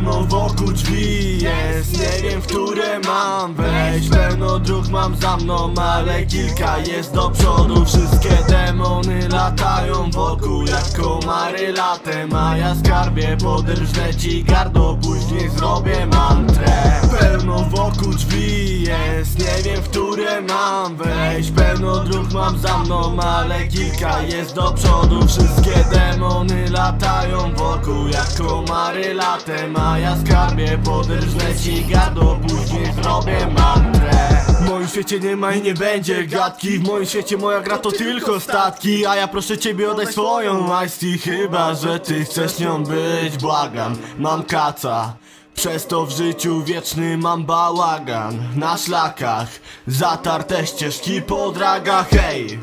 Pełno wokół drzwi jest. Nie wiem w które mam wejść. Pełno dróg mam za mną Ale kilka jest do przodu. Wszystkie demony latają wokół Jak komary latem. A ja skarbie podrżnę ci gardło Później zrobię mantrę. Pełno wokół drzwi jest. Nie wiem w które mam wejść. Pełno dróg mam za mną Ale kilka jest do przodu. Wszystkie demony latają Jak komary latem A ja skarbie podrżnę ci gardło Później zrobię mantrę. W moim świecie nie ma i nie będzie gadki W moim świecie moja gra to tylko statki A ja proszę ciebie oddaj swoją Ice Chyba, że ty chcesz nią być. Błagam, mam kaca przez to w życiu wieczny mam bałagan. Na szlakach Zatarte ścieżki po dragach Hej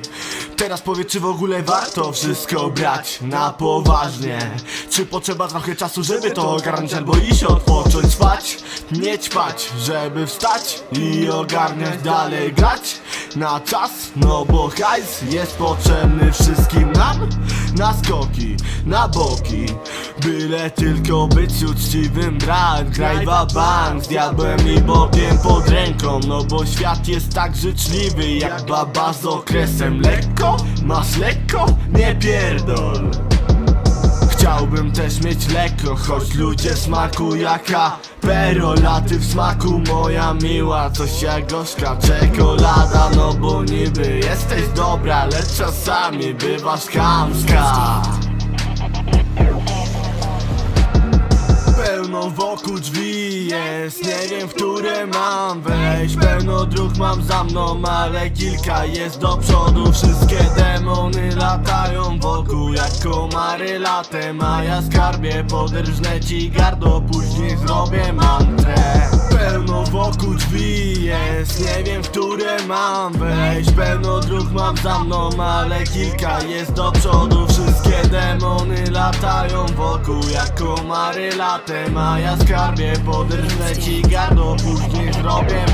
Teraz powiedz czy w ogóle warto wszystko brać na poważnie? Czy potrzeba trochę czasu żeby to ogarnąć Albo iść odpocząć, spać? Nie ćpać, żeby wstać I ogarniać dalej grać Na czas, no bo hajs jest potrzebny wszystkim nam Na skoki, na boki Byle tylko być uczciwym brat Graj bank z diabłem i Bogiem pod ręką No bo świat jest tak życzliwy jak baba z okresem Lekko? Masz lekko? Nie pierdol Chciałbym też mieć lekko, choć ludzie smaku jaka Perolaty w smaku moja miła Coś jak gorzka czekolada No bo niby jesteś dobra, lecz czasami bywasz chamska Wokół drzwi jest. Nie wiem w które mam wejść. Pełno dróg mam za mną Ale kilka jest do przodu. Wszystkie demony latają wokół Jak komary latem. A ja skarbie podrżnę ci gardło Później zrobię mantrę Pełno wokół drzwi jest. Nie wiem które mam wejść. Pełno dróg mam za mną Ale kilka jest do przodu. Wszystkie demony latają wokół Jak komary latem. A ja skarbie podrżnę ci gardło Później zrobię